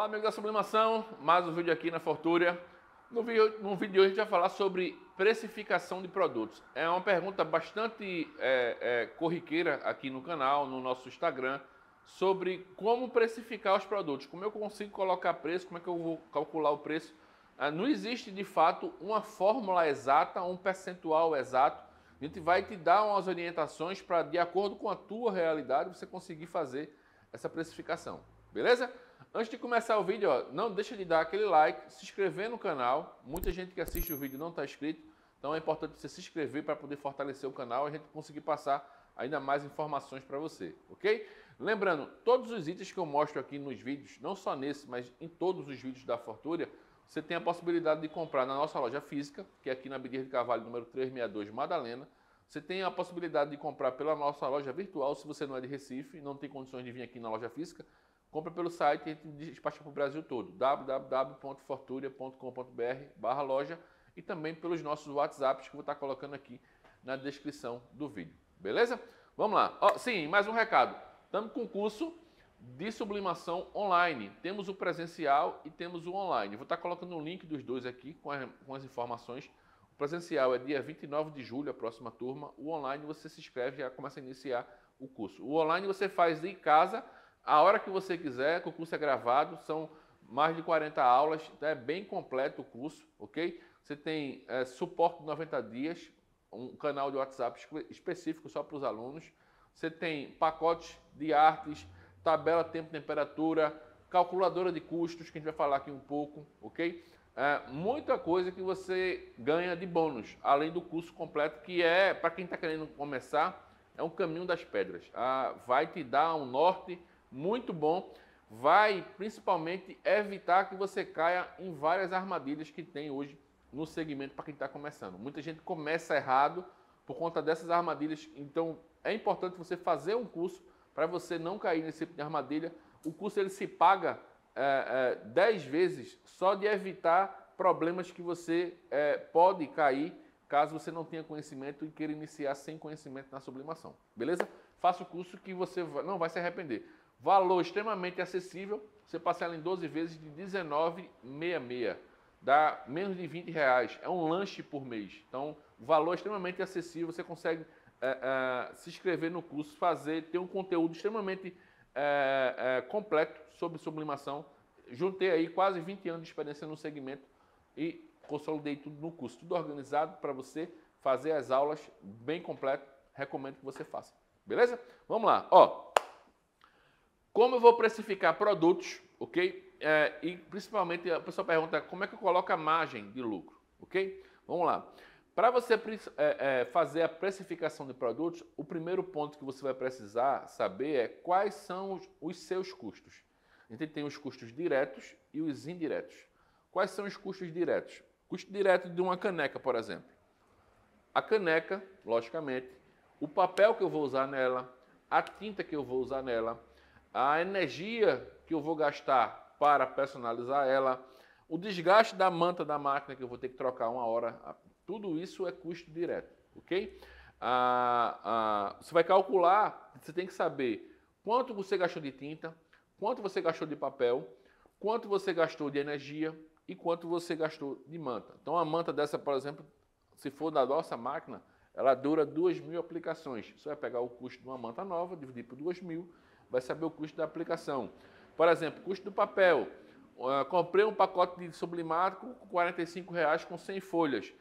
Olá, amigos da Sublimação, mais um vídeo aqui na Fortúria. No vídeo, no vídeo de hoje a gente vai falar sobre precificação de produtos. É uma pergunta bastante é, é, corriqueira aqui no canal, no nosso Instagram, sobre como precificar os produtos, como eu consigo colocar preço, como é que eu vou calcular o preço. Ah, não existe de fato uma fórmula exata, um percentual exato. A gente vai te dar umas orientações para, de acordo com a tua realidade, você conseguir fazer essa precificação. Beleza? Antes de começar o vídeo, ó, não deixa de dar aquele like, se inscrever no canal. Muita gente que assiste o vídeo não está inscrito, então é importante você se inscrever para poder fortalecer o canal e a gente conseguir passar ainda mais informações para você, ok? Lembrando, todos os itens que eu mostro aqui nos vídeos, não só nesse, mas em todos os vídeos da Fortúria, você tem a possibilidade de comprar na nossa loja física, que é aqui na Abdias de Carvalho, número 362, Madalena. Você tem a possibilidade de comprar pela nossa loja virtual, se você não é de Recife, não tem condições de vir aqui na loja física. Compra pelo site e despacha para o Brasil todo. www.forturia.com.br barra loja e também pelos nossos WhatsApps que eu vou estar colocando aqui na descrição do vídeo. Beleza? Vamos lá. Oh, sim, mais um recado. Estamos com curso de sublimação online. Temos o presencial e temos o online. vou estar colocando o link dos dois aqui com as, com as informações. O presencial é dia 29 de julho, a próxima turma. O online você se inscreve e já começa a iniciar o curso. O online você faz em casa a hora que você quiser, o curso é gravado, são mais de 40 aulas, então é bem completo o curso, ok? Você tem é, suporte de 90 dias, um canal de WhatsApp específico só para os alunos. Você tem pacotes de artes, tabela tempo-temperatura, calculadora de custos, que a gente vai falar aqui um pouco, ok? É, muita coisa que você ganha de bônus, além do curso completo, que é, para quem está querendo começar, é um caminho das pedras. Ah, vai te dar um norte muito bom. Vai principalmente evitar que você caia em várias armadilhas que tem hoje no segmento para quem está começando. Muita gente começa errado por conta dessas armadilhas. Então é importante você fazer um curso para você não cair nesse tipo de armadilha. O curso ele se paga é, é, 10 vezes só de evitar problemas que você é, pode cair caso você não tenha conhecimento e queira iniciar sem conhecimento na sublimação. Beleza? Faça o curso que você não vai se arrepender. Valor extremamente acessível. Você parcela em 12 vezes de R$19,66. Dá menos de 20 reais. É um lanche por mês. Então, valor extremamente acessível. Você consegue é, é, se inscrever no curso, fazer, ter um conteúdo extremamente é, completo sobre sublimação. Juntei aí quase 20 anos de experiência no segmento e consolidei tudo no curso. Tudo organizado para você fazer as aulas bem completo. Recomendo que você faça. Beleza? Vamos lá. Ó, como eu vou precificar produtos, ok? É, e principalmente a pessoa pergunta como é que eu coloco a margem de lucro, ok? Vamos lá. Para você é, é, fazer a precificação de produtos, o primeiro ponto que você vai precisar saber é quais são os, os seus custos. A gente tem os custos diretos e os indiretos. Quais são os custos diretos? Custo direto de uma caneca, por exemplo. A caneca, logicamente, o papel que eu vou usar nela, a tinta que eu vou usar nela, a energia que eu vou gastar para personalizar ela, o desgaste da manta da máquina que eu vou ter que trocar uma hora, tudo isso é custo direto, ok? Ah, ah, você vai calcular, você tem que saber quanto você gastou de tinta, quanto você gastou de papel, quanto você gastou de energia e quanto você gastou de manta. Então, a manta dessa, por exemplo, se for da nossa máquina, ela dura 2 mil aplicações. Você vai pegar o custo de uma manta nova, dividir por 2 mil, vai saber o custo da aplicação. Por exemplo, custo do papel. Uh, comprei um pacote de sublimado com 45 reais com 100 folhas.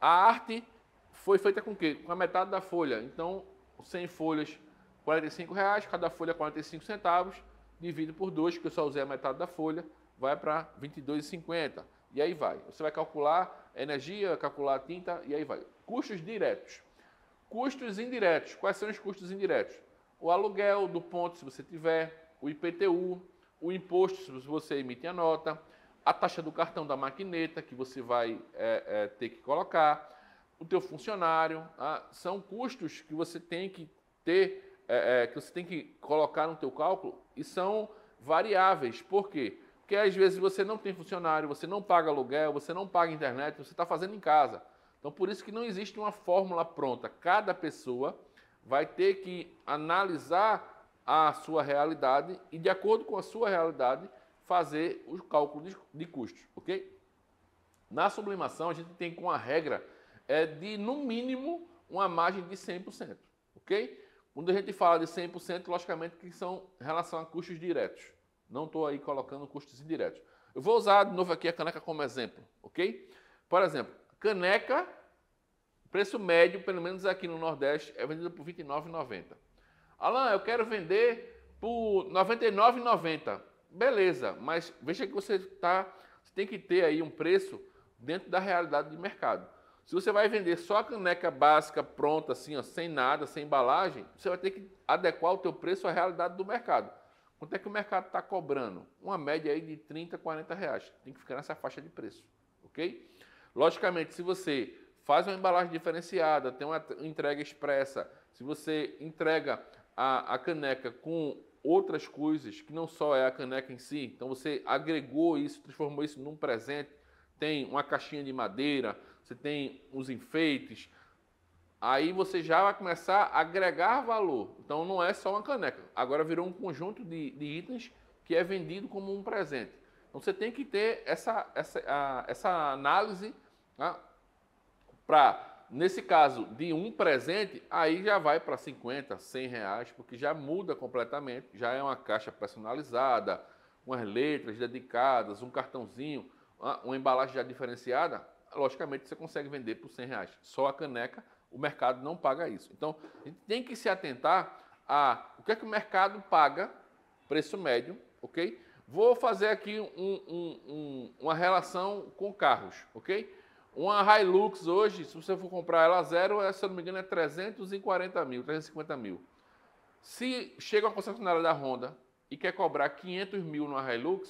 A arte foi feita com o quê? Com a metade da folha. Então, 100 folhas, 45 reais, cada folha 45 centavos, dividido por 2, que eu só usei a metade da folha, vai para 22,50. E aí vai. Você vai calcular energia, calcular tinta e aí vai. Custos diretos. Custos indiretos. Quais são os custos indiretos? O aluguel do ponto, se você tiver, o IPTU, o imposto, se você emite a nota, a taxa do cartão da maquineta que você vai é, é, ter que colocar, o teu funcionário, ah, são custos que você tem que ter, é, é, que você tem que colocar no teu cálculo e são variáveis. Por quê? Porque às vezes você não tem funcionário, você não paga aluguel, você não paga internet, você está fazendo em casa. Então por isso que não existe uma fórmula pronta. Cada pessoa vai ter que analisar a sua realidade e, de acordo com a sua realidade, fazer o cálculo de, de custos, ok? Na sublimação, a gente tem com a regra é de, no mínimo, uma margem de 100%, ok? Quando a gente fala de 100%, logicamente que são em relação a custos diretos. Não estou aí colocando custos indiretos. Eu vou usar de novo aqui a caneca como exemplo, ok? Por exemplo, caneca, preço médio, pelo menos aqui no Nordeste, é vendido por R$ 29,90. Alan, eu quero vender por R$ 99,90. Beleza, mas veja que você tá, você tem que ter aí um preço dentro da realidade de mercado. Se você vai vender só a caneca básica pronta, assim, ó, sem nada, sem embalagem, você vai ter que adequar o teu preço à realidade do mercado. Quanto é que o mercado está cobrando? Uma média aí de 30, 40 reais. Tem que ficar nessa faixa de preço, ok? Logicamente, se você faz uma embalagem diferenciada, tem uma entrega expressa, se você entrega a, a caneca com outras coisas, que não só é a caneca em si, então você agregou isso, transformou isso num presente, tem uma caixinha de madeira, você tem os enfeites, aí você já vai começar a agregar valor. Então não é só uma caneca, agora virou um conjunto de, de itens que é vendido como um presente. Então você tem que ter essa, essa, a, essa análise né, para, nesse caso, de um presente, aí já vai para 50, 100 reais, porque já muda completamente, já é uma caixa personalizada, umas letras dedicadas, um cartãozinho uma embalagem já diferenciada, logicamente você consegue vender por 100 reais. Só a caneca, o mercado não paga isso. Então, a gente tem que se atentar a o que é que o mercado paga, preço médio, ok? Vou fazer aqui um, um, um, uma relação com carros, ok? Uma Hilux hoje, se você for comprar ela zero, é, se eu não me engano, é 340 mil, 350 mil. Se chega uma concessionária da Honda e quer cobrar 500 mil numa Hilux,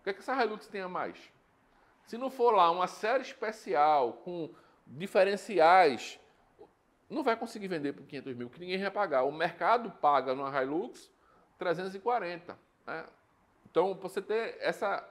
o que é que essa Hilux tem a mais? Se não for lá uma série especial com diferenciais, não vai conseguir vender por 500 mil, que ninguém vai pagar. O mercado paga no Hilux 340. Né? Então, você ter essa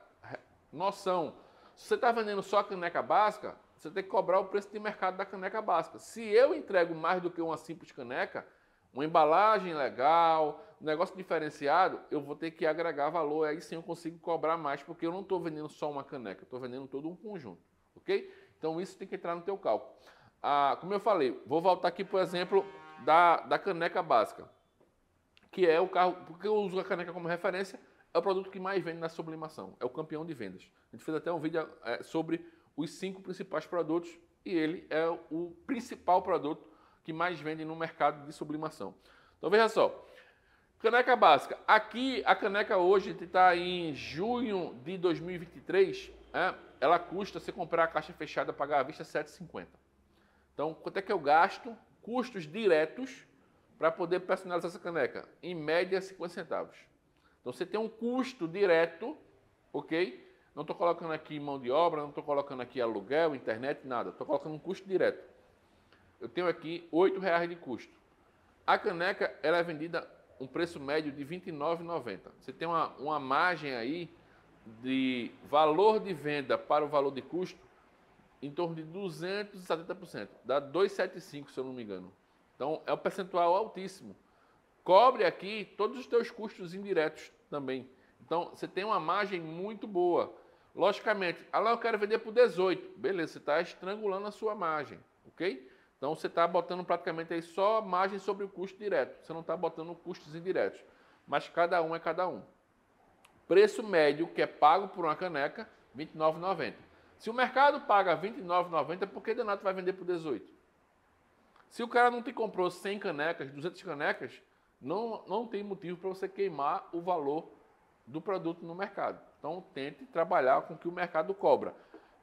noção, se você está vendendo só a caneca básica, você tem que cobrar o preço de mercado da caneca básica. Se eu entrego mais do que uma simples caneca, uma embalagem legal, um negócio diferenciado, eu vou ter que agregar valor, aí sim eu consigo cobrar mais, porque eu não estou vendendo só uma caneca, estou vendendo todo um conjunto, ok? Então isso tem que entrar no teu cálculo. Ah, como eu falei, vou voltar aqui, por exemplo, da, da caneca básica, que é o carro, porque eu uso a caneca como referência, é o produto que mais vende na sublimação, é o campeão de vendas. A gente fez até um vídeo é, sobre os cinco principais produtos e ele é o principal produto que mais vende no mercado de sublimação. Então veja só, Caneca básica. Aqui, a caneca hoje está em junho de 2023. É, ela custa, se comprar a caixa fechada, pagar à vista, 7,50. Então, quanto é que eu gasto? Custos diretos para poder personalizar essa caneca. Em média, 50 centavos. Então, você tem um custo direto, ok? Não estou colocando aqui mão de obra, não estou colocando aqui aluguel, internet, nada. Estou colocando um custo direto. Eu tenho aqui R$ reais de custo. A caneca ela é vendida um preço médio de R$ 29,90. Você tem uma, uma margem aí de valor de venda para o valor de custo em torno de 270%. Dá 275, se eu não me engano. Então, é um percentual altíssimo. Cobre aqui todos os teus custos indiretos também. Então, você tem uma margem muito boa. Logicamente, ah, lá eu quero vender por 18. Beleza, você está estrangulando a sua margem, ok? Então você está botando praticamente aí só margem sobre o custo direto. Você não está botando custos indiretos. Mas cada um é cada um. Preço médio que é pago por uma caneca, R$ 29,90. Se o mercado paga R$ 29,90, por que danado vai vender por 18? Se o cara não te comprou 100 canecas, 200 canecas, não, não tem motivo para você queimar o valor do produto no mercado. Então tente trabalhar com o que o mercado cobra.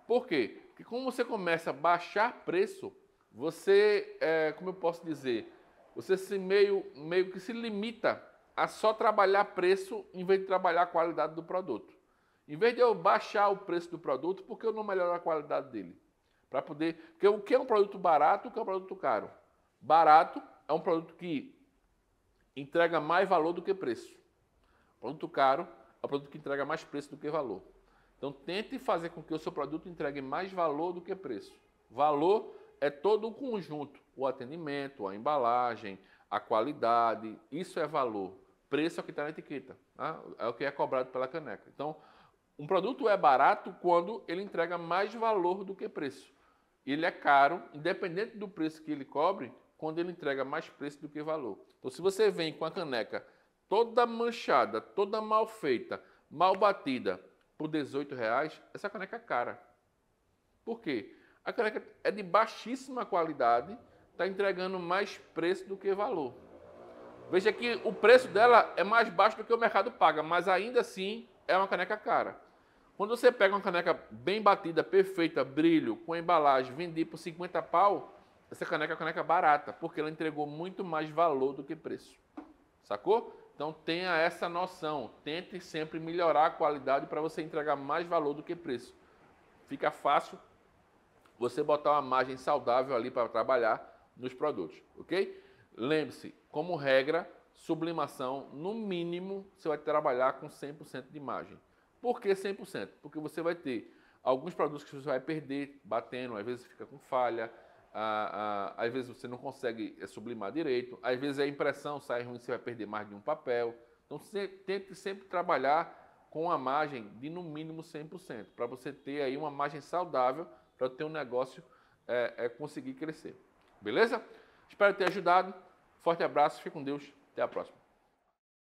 Por quê? Porque como você começa a baixar preço, você, é, como eu posso dizer, você se meio, meio que se limita a só trabalhar preço em vez de trabalhar a qualidade do produto. Em vez de eu baixar o preço do produto, por que eu não melhoro a qualidade dele? Para poder. Porque o que é um produto barato, o que é um produto caro? Barato é um produto que entrega mais valor do que preço. Produto caro é um produto que entrega mais preço do que valor. Então tente fazer com que o seu produto entregue mais valor do que preço. Valor é todo um conjunto. O atendimento, a embalagem, a qualidade, isso é valor. Preço é o que está na etiqueta, tá? é o que é cobrado pela caneca. Então, Um produto é barato quando ele entrega mais valor do que preço. Ele é caro, independente do preço que ele cobre, quando ele entrega mais preço do que valor. Então, se você vem com a caneca toda manchada, toda mal feita, mal batida, por 18 reais, essa caneca é cara. Por quê? A caneca é de baixíssima qualidade, está entregando mais preço do que valor. Veja que o preço dela é mais baixo do que o mercado paga, mas ainda assim é uma caneca cara. Quando você pega uma caneca bem batida, perfeita, brilho, com embalagem, vender por 50 pau, essa caneca é uma caneca barata, porque ela entregou muito mais valor do que preço. Sacou? Então tenha essa noção. Tente sempre melhorar a qualidade para você entregar mais valor do que preço. Fica fácil você botar uma margem saudável ali para trabalhar nos produtos, ok? Lembre-se, como regra, sublimação, no mínimo, você vai trabalhar com 100% de margem. Por que 100%? Porque você vai ter alguns produtos que você vai perder batendo, às vezes fica com falha, ah, ah, às vezes você não consegue eh, sublimar direito, às vezes a impressão sai ruim, você vai perder mais de um papel. Então, você tente sempre trabalhar com a margem de no mínimo 100%, para você ter aí uma margem saudável para o teu negócio é, é, conseguir crescer. Beleza? Espero ter ajudado. Forte abraço, fique com Deus. Até a próxima.